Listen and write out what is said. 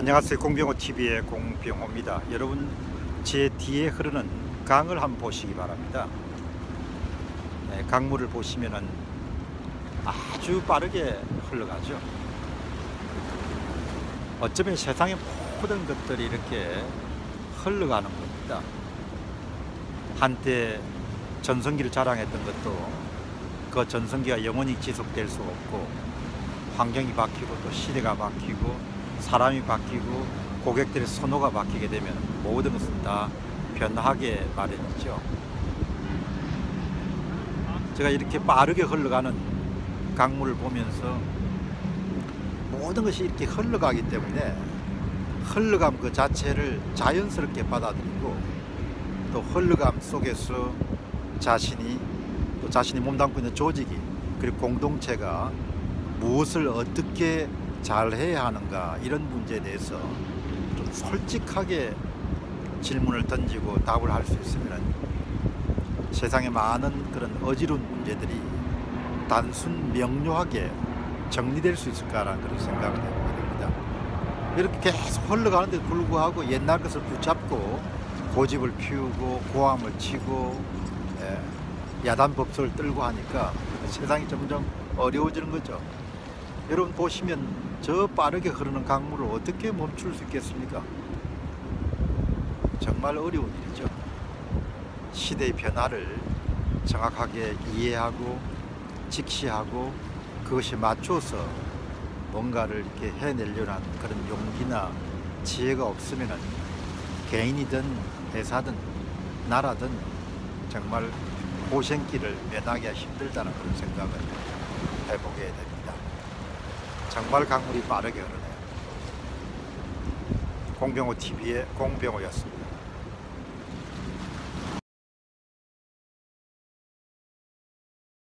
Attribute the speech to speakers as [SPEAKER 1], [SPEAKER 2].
[SPEAKER 1] 안녕하세요 공병호 TV의 공병호입니다. 여러분 제 뒤에 흐르는 강을 한번 보시기 바랍니다. 네, 강물을 보시면은 아주 빠르게 흘러가죠. 어쩌면 세상의 모든 것들이 이렇게 흘러가는 겁니다. 한때 전성기를 자랑했던 것도 그 전성기가 영원히 지속될 수 없고 환경이 바뀌고 또 시대가 바뀌고 사람이 바뀌고 고객들의 선호가 바뀌게 되면 모든 것은 다 변하게 마련이죠. 제가 이렇게 빠르게 흘러가는 강물을 보면서 모든 것이 이렇게 흘러가기 때문에 흘러감 그 자체를 자연스럽게 받아들이고 또 흘러감 속에서 자신이 또 자신이 몸담고 있는 조직이 그리고 공동체가 무엇을 어떻게 잘 해야 하는가 이런 문제에 대해서 좀 솔직하게 질문을 던지고 답을 할 수 있으면 세상에 많은 그런 어지러운 문제들이 단순 명료하게 정리될 수 있을까라는 그런 생각을 해보게 됩니다. 이렇게 계속 흘러가는데 불구하고 옛날 것을 붙잡고 고집을 피우고 고함을 치고 예, 야단 법석을 떨고 하니까 세상이 점점 어려워지는 거죠. 여러분 보시면 저 빠르게 흐르는 강물을 어떻게 멈출 수 있겠습니까? 정말 어려운 일이죠. 시대의 변화를 정확하게 이해하고 직시하고 그것이 맞춰서 뭔가를 이렇게 해내려는 그런 용기나 지혜가 없으면 개인이든 회사든 나라든 정말 고생길을 면하기가 힘들다는 그런 생각을 해보게 됩니다. 정말 강물이 빠르게 흐르네요. 공병호 TV의 공병호였습니다.